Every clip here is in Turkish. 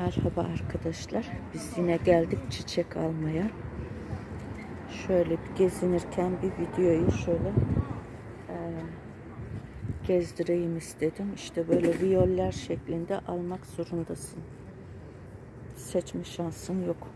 Merhaba arkadaşlar. Biz yine geldik çiçek almaya. Şöyle bir gezinirken bir videoyu şöyle e, gezdireyim istedim. İşte böyle viyoller şeklinde almak zorundasın. Seçme şansın yok.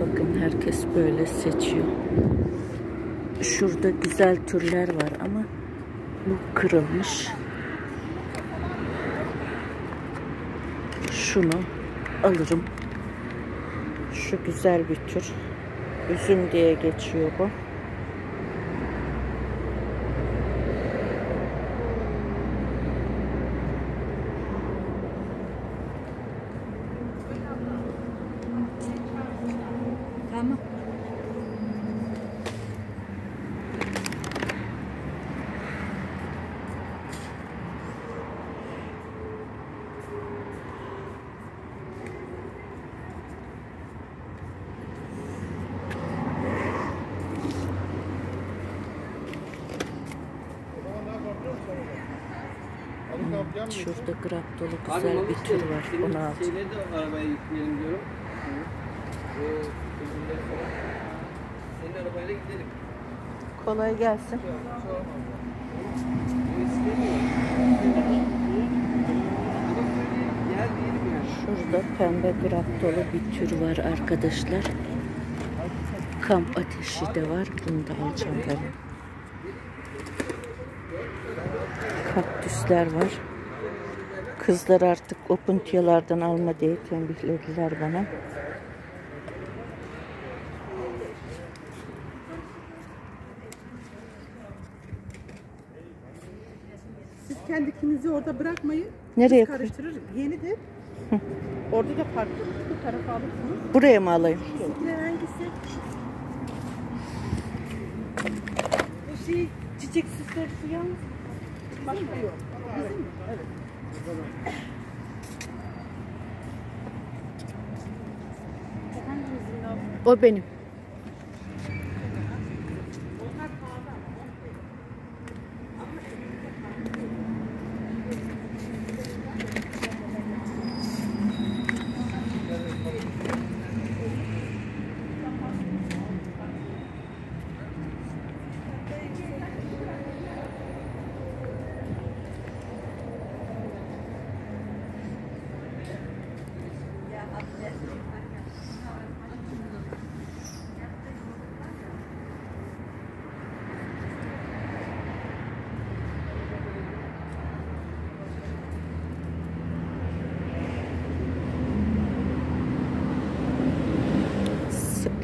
Bakın herkes böyle seçiyor. Şurada güzel türler var ama bu kırılmış. Şunu alırım. Şu güzel bir tür. Üzüm diye geçiyor bu. Şurada grap dolu Abi güzel onu bir tür var. Senin Onu alacağım. Şeyleri de arabaya yükleyelim diyorum. Ee. Senin arabayla gidelim. Kolay gelsin. Şurada pembe grap dolu bir tür var arkadaşlar. Kamp ateşi de var. Bunu da alacağım ben. Kaktüsler var. Kızlar artık o puntiyalardan alma diye tembihlediler bana. Siz kendi ikinizi orada bırakmayın. Nereye Biz karıştırır. Yenidir. Orada da farklı. Bu tarafa alırsınız. Buraya mı alayım? Sizinkiler hangisi? Bu şey çiçek süsleri yalnız. Başka yok. Bizim mi? Evet. O benim.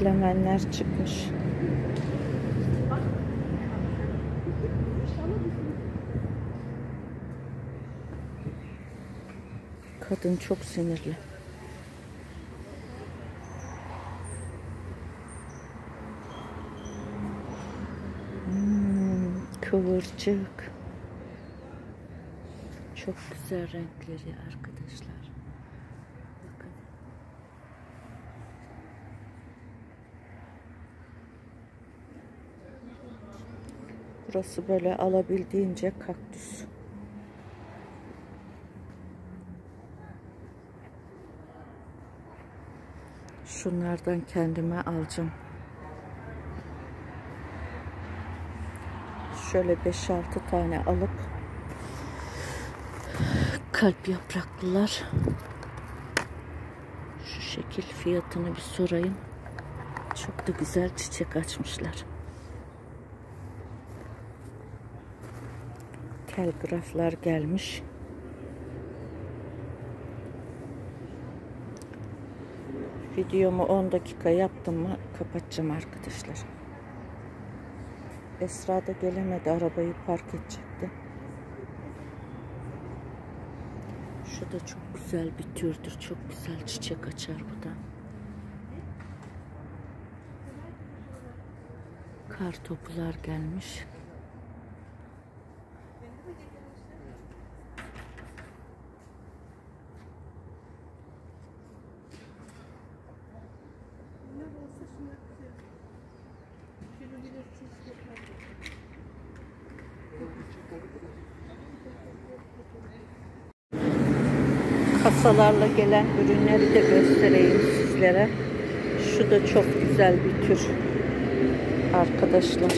Sıplamenler çıkmış. Kadın çok sinirli. Hmm, kıvırcık. Çok güzel renkleri arkadaşlar. Bakın. Burası böyle alabildiğince kaktüs. Şunlardan kendime alacağım. Şöyle 5-6 tane alıp kalp yapraklılar. Şu şekil fiyatını bir sorayım. Çok da güzel çiçek açmışlar. Telgraflar gelmiş. Videomu 10 dakika yaptım mı kapatacağım arkadaşlar. Esra da gelemedi. Arabayı park edecekti. Şu da çok güzel bir türdür. Çok güzel çiçek açar bu da. Kar topular gelmiş. Kasalarla gelen ürünleri de göstereyim sizlere. Şu da çok güzel bir tür. Arkadaşlar.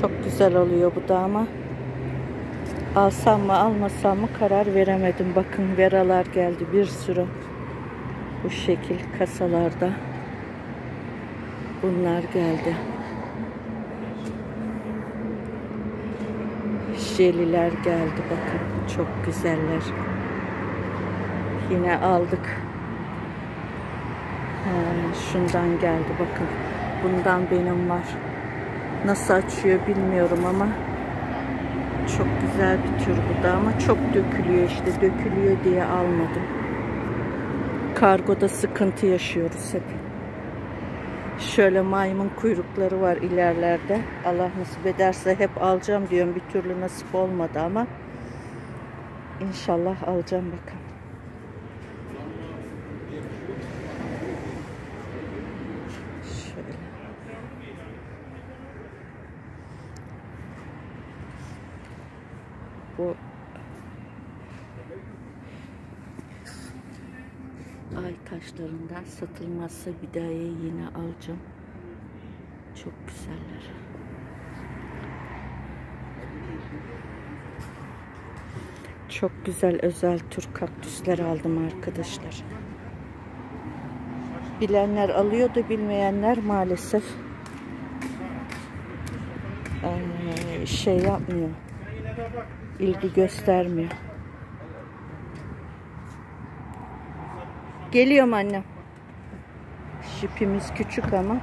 Çok güzel oluyor bu da ama alsam mı almasam mı karar veremedim. Bakın veralar geldi bir sürü. Bu şekil kasalarda. Bunlar geldi. Jeliler geldi bakın. Çok güzeller. Yine aldık. Ha, şundan geldi bakın. Bundan benim var. Nasıl açıyor bilmiyorum ama çok güzel bir tür bu da ama çok dökülüyor işte dökülüyor diye almadım. Kargoda sıkıntı yaşıyoruz hep. Şöyle maymun kuyrukları var ilerlerde. Allah nasip ederse hep alacağım diyorum. Bir türlü nasip olmadı ama inşallah alacağım bakın. Şöyle. Bu ay taşlarından satılmazsa bir daha yine alacağım. Çok güzeller. Çok güzel özel tür kaktüsler aldım arkadaşlar. Bilenler alıyor da bilmeyenler maalesef şey yapmıyor. İlgi göstermiyor. Geliyorum annem. Şipimiz küçük ama.